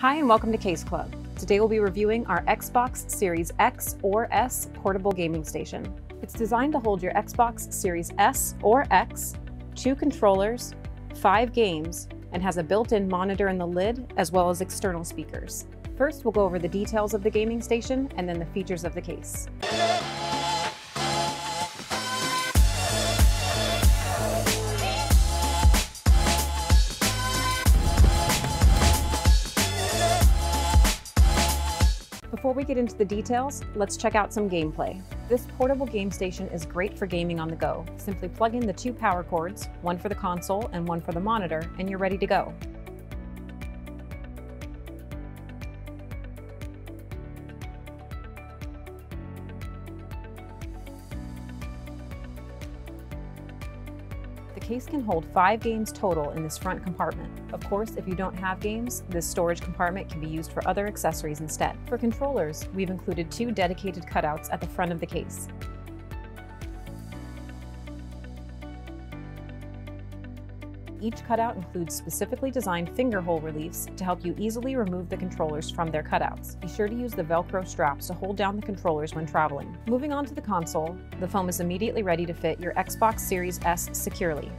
Hi and welcome to Case Club. Today we'll be reviewing our Xbox Series X or S portable gaming station. It's designed to hold your Xbox Series S or X, two controllers, five games, and has a built-in monitor in the lid as well as external speakers. First, we'll go over the details of the gaming station and then the features of the case. Before we get into the details, let's check out some gameplay. This portable game station is great for gaming on the go. Simply plug in the two power cords, one for the console and one for the monitor, and you're ready to go. The case can hold five games total in this front compartment. Of course, if you don't have games, this storage compartment can be used for other accessories instead. For controllers, we've included two dedicated cutouts at the front of the case. Each cutout includes specifically designed finger hole reliefs to help you easily remove the controllers from their cutouts. Be sure to use the Velcro straps to hold down the controllers when traveling. Moving on to the console, the foam is immediately ready to fit your Xbox Series S securely.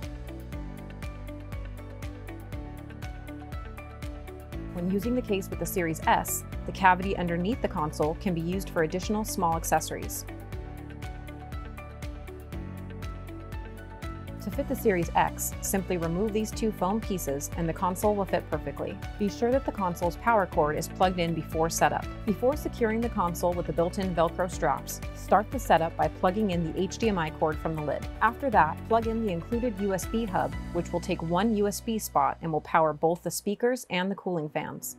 When using the case with the Series S, the cavity underneath the console can be used for additional small accessories. To fit the Series X, simply remove these two foam pieces and the console will fit perfectly. Be sure that the console's power cord is plugged in before setup. Before securing the console with the built-in Velcro straps, start the setup by plugging in the HDMI cord from the lid. After that, plug in the included USB hub, which will take one USB spot and will power both the speakers and the cooling fans.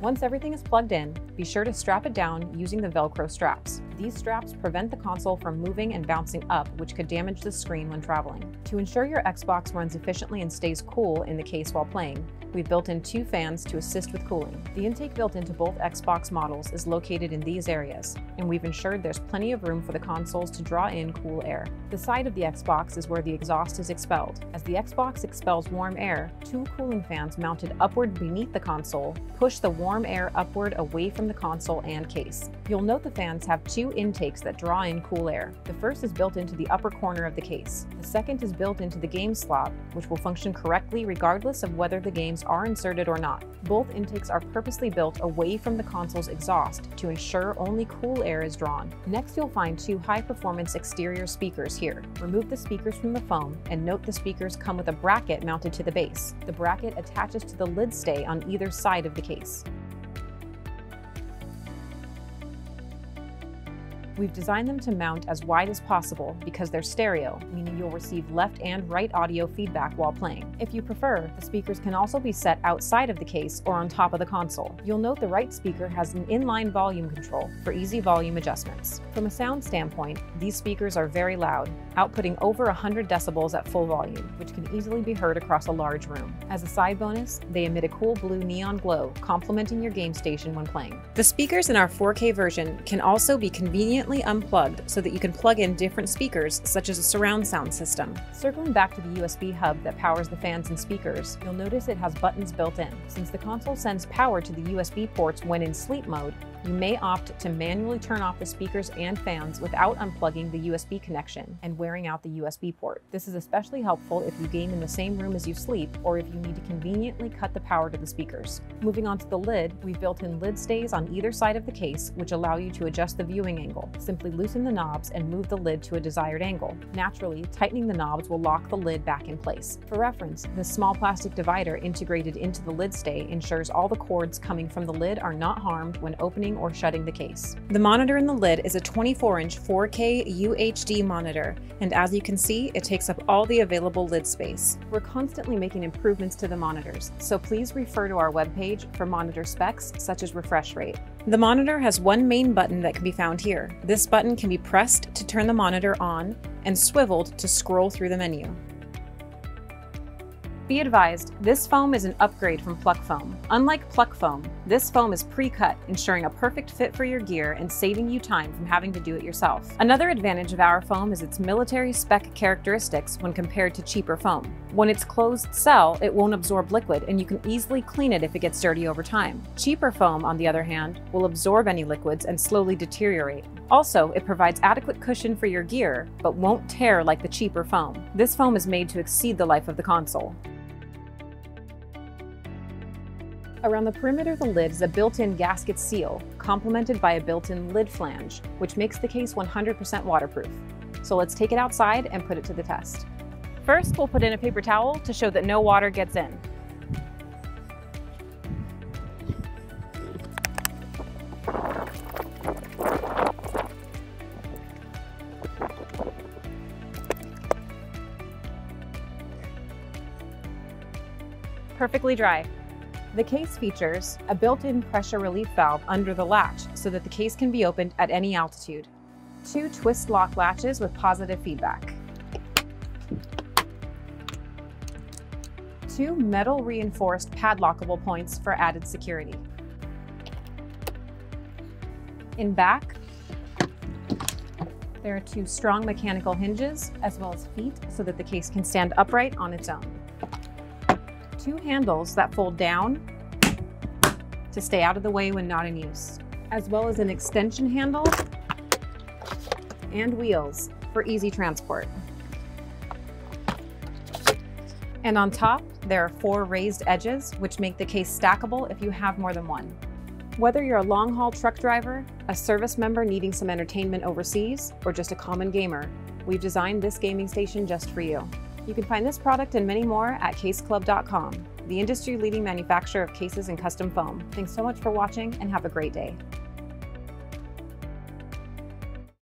Once everything is plugged in, be sure to strap it down using the Velcro straps. These straps prevent the console from moving and bouncing up, which could damage the screen when traveling. To ensure your Xbox runs efficiently and stays cool in the case while playing, we've built in two fans to assist with cooling. The intake built into both Xbox models is located in these areas, and we've ensured there's plenty of room for the consoles to draw in cool air. The side of the Xbox is where the exhaust is expelled. As the Xbox expels warm air, two cooling fans mounted upward beneath the console push the warm air upward away from the console and case. You'll note the fans have two intakes that draw in cool air. The first is built into the upper corner of the case. The second is built into the game slot, which will function correctly regardless of whether the games are inserted or not. Both intakes are purposely built away from the console's exhaust to ensure only cool air is drawn. Next, you'll find two high-performance exterior speakers here. Remove the speakers from the foam and note the speakers come with a bracket mounted to the base. The bracket attaches to the lid stay on either side of the case. We've designed them to mount as wide as possible because they're stereo, meaning you'll receive left and right audio feedback while playing. If you prefer, the speakers can also be set outside of the case or on top of the console. You'll note the right speaker has an inline volume control for easy volume adjustments. From a sound standpoint, these speakers are very loud, outputting over 100 decibels at full volume, which can easily be heard across a large room. As a side bonus, they emit a cool blue neon glow, complementing your game station when playing. The speakers in our 4K version can also be convenient unplugged so that you can plug in different speakers, such as a surround sound system. Circling back to the USB hub that powers the fans and speakers, you'll notice it has buttons built in. Since the console sends power to the USB ports when in sleep mode, you may opt to manually turn off the speakers and fans without unplugging the USB connection and wearing out the USB port. This is especially helpful if you game in the same room as you sleep or if you need to conveniently cut the power to the speakers. Moving on to the lid, we've built in lid stays on either side of the case which allow you to adjust the viewing angle. Simply loosen the knobs and move the lid to a desired angle. Naturally, tightening the knobs will lock the lid back in place. For reference, this small plastic divider integrated into the lid stay ensures all the cords coming from the lid are not harmed when opening or shutting the case. The monitor in the lid is a 24-inch 4K UHD monitor, and as you can see, it takes up all the available lid space. We're constantly making improvements to the monitors, so please refer to our webpage for monitor specs such as refresh rate. The monitor has one main button that can be found here. This button can be pressed to turn the monitor on and swiveled to scroll through the menu. Be advised, this foam is an upgrade from Pluck Foam. Unlike Pluck Foam, this foam is pre-cut, ensuring a perfect fit for your gear and saving you time from having to do it yourself. Another advantage of our foam is its military spec characteristics when compared to cheaper foam. When it's closed cell, it won't absorb liquid and you can easily clean it if it gets dirty over time. Cheaper foam, on the other hand, will absorb any liquids and slowly deteriorate. Also, it provides adequate cushion for your gear, but won't tear like the cheaper foam. This foam is made to exceed the life of the console. Around the perimeter of the lid is a built-in gasket seal, complemented by a built-in lid flange, which makes the case 100% waterproof. So let's take it outside and put it to the test. First, we'll put in a paper towel to show that no water gets in. Perfectly dry. The case features a built-in pressure relief valve under the latch so that the case can be opened at any altitude. Two twist lock latches with positive feedback. Two metal reinforced padlockable points for added security. In back, there are two strong mechanical hinges as well as feet so that the case can stand upright on its own two handles that fold down to stay out of the way when not in use, as well as an extension handle and wheels for easy transport. And on top, there are four raised edges, which make the case stackable if you have more than one. Whether you're a long haul truck driver, a service member needing some entertainment overseas, or just a common gamer, we've designed this gaming station just for you. You can find this product and many more at caseclub.com, the industry leading manufacturer of cases and custom foam. Thanks so much for watching and have a great day.